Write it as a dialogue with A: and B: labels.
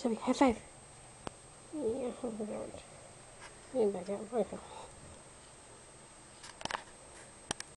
A: Shelby, high five. Yeah, back out. Okay.